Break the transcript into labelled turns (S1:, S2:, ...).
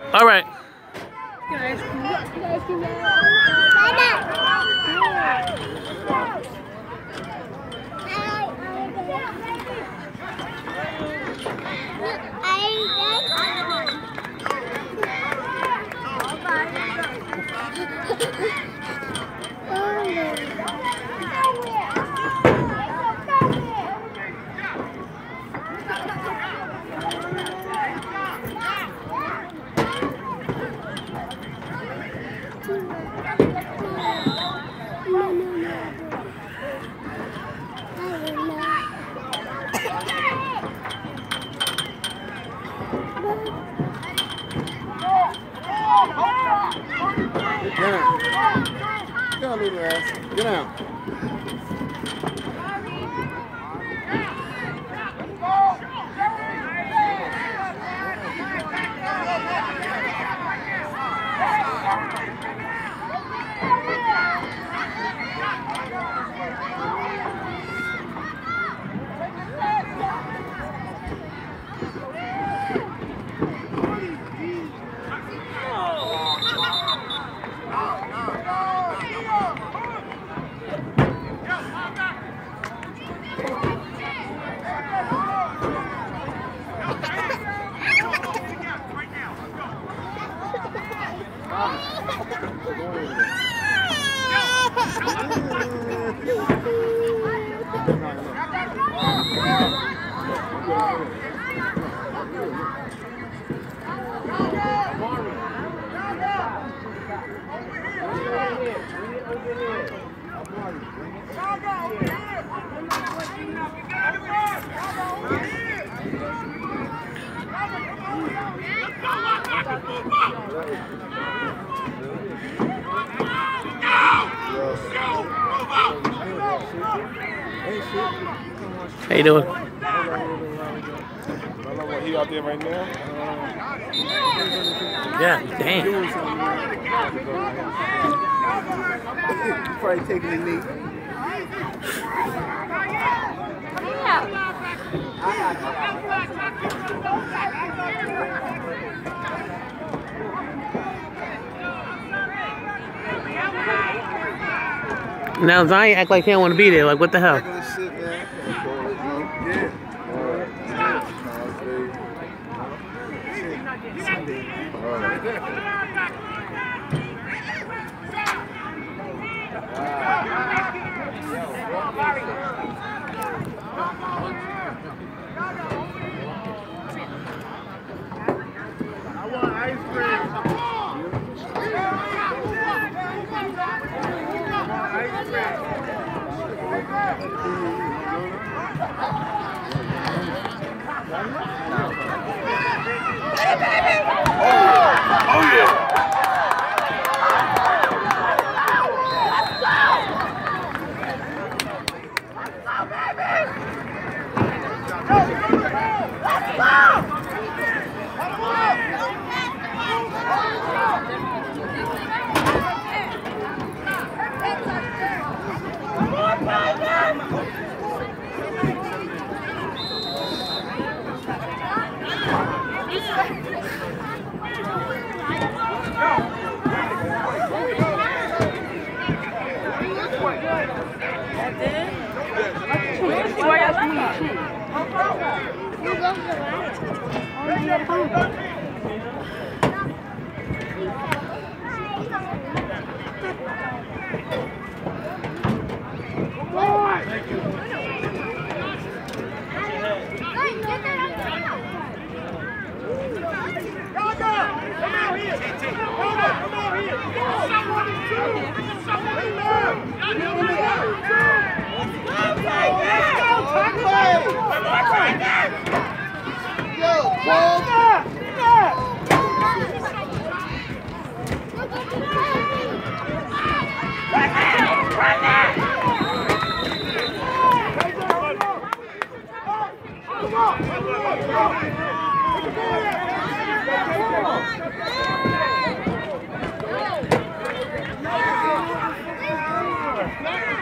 S1: All right.
S2: Get down. Get down, little ass. Get down.
S1: How you doing?
S2: I don't know what he out there right now.
S1: Yeah, damn.
S2: Doing something. Probably taking a knee.
S1: Now Zion act like he don't want to be there. Like what the hell?
S2: Let's go! Come out
S3: here! Someone is too! Someone is there! Let's go!